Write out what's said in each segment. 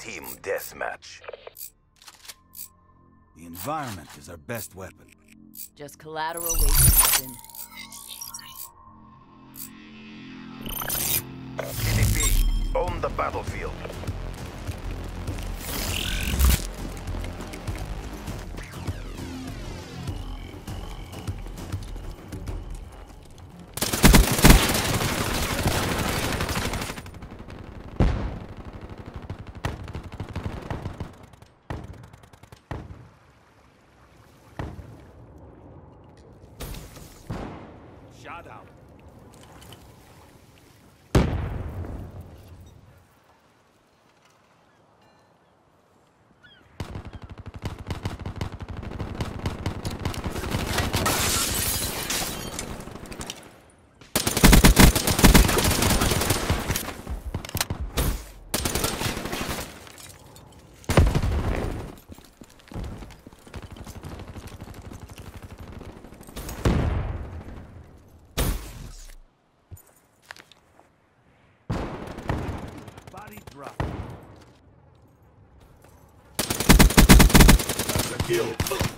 Team deathmatch. The environment is our best weapon. Just collateral waiting to happen. CDP, own the battlefield. Shot out. Drop. That's a kill.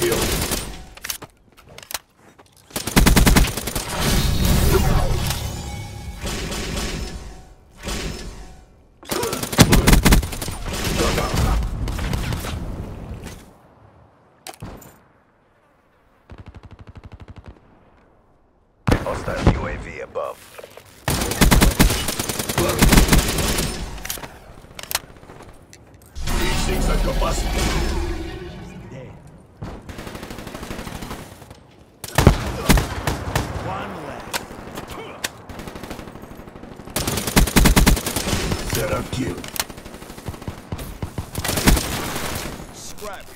That's a kill. Shut. Hostile UAV above. Reaching the capacity. Set up kill. Scrap.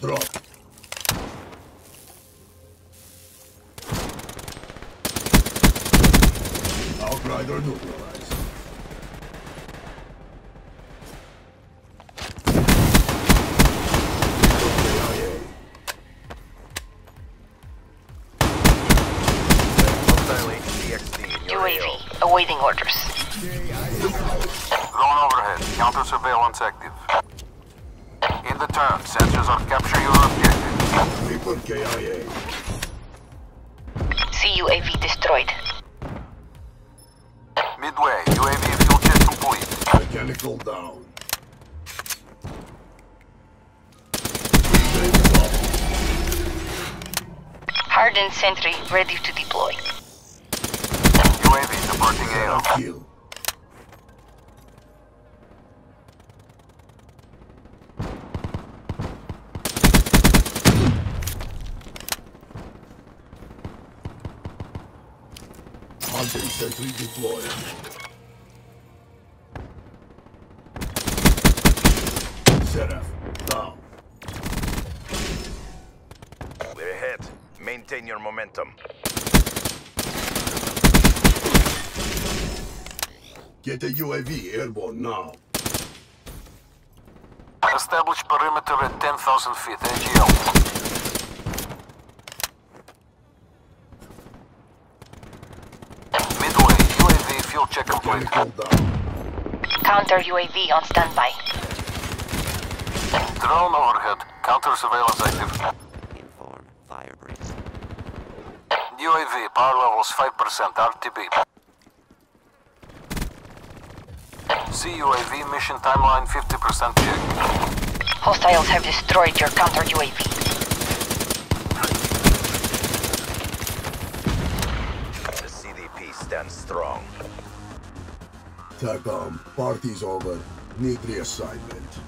Drop. Awaiting orders. Drone overhead. Counter surveillance active. In the turn, sensors are capture your objective. Reaper KIA. CUAV destroyed. Midway, UAV fuel check complete. Mechanical down. Hardened sentry ready to deploy. Thank you. Hunting sentry deployed. Seraph, down. We're ahead. Maintain your momentum. Get a UAV airborne now. Establish perimeter at 10,000 feet, AGL. Midway, UAV fuel check complete. Chemical. Counter UAV on standby. Drone overhead, counter surveillance active. Inform fire breeze. UAV, power levels 5%, RTB. CUAV mission timeline 50% check. Hostiles have destroyed your counter UAV. The CDP stands strong. TACOM, party's over. Need reassignment.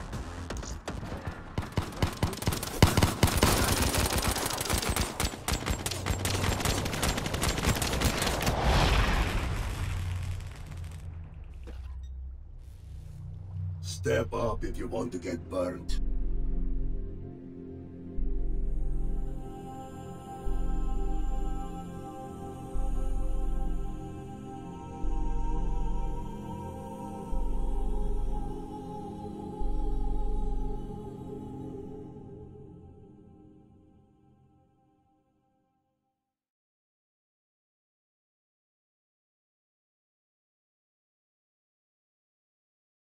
Step up if you want to get burnt.